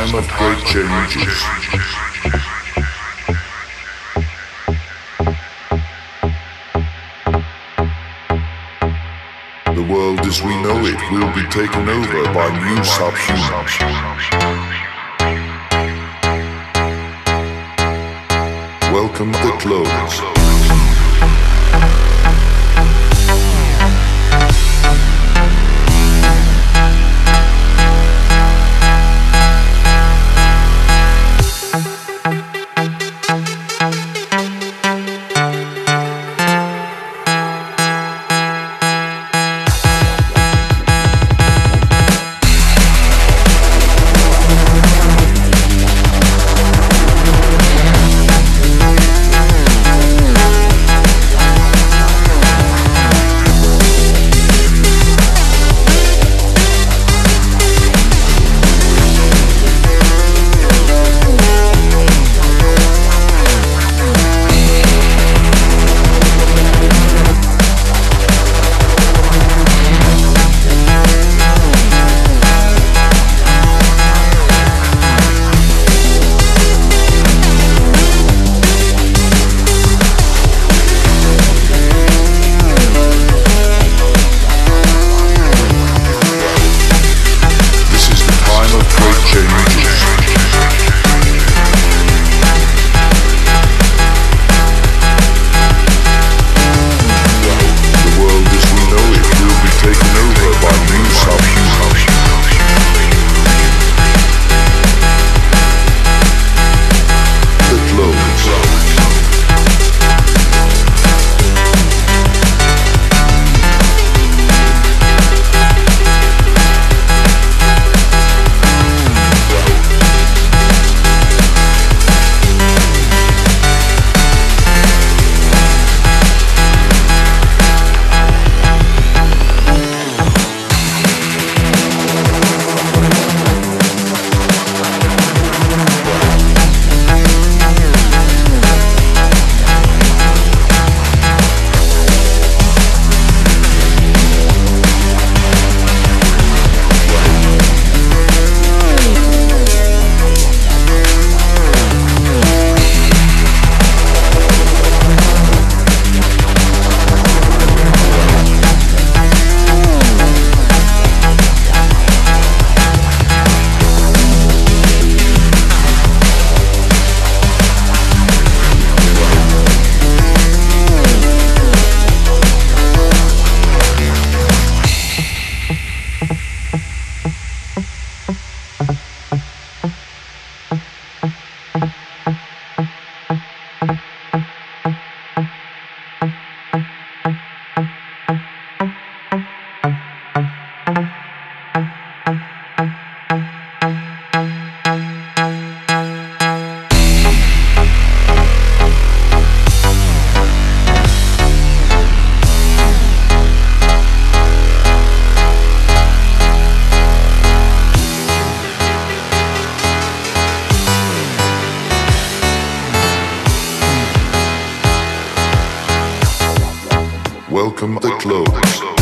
Time of great changes. The world as we know it will be taken over by new subhumans. Welcome the clones. Welcome the clones.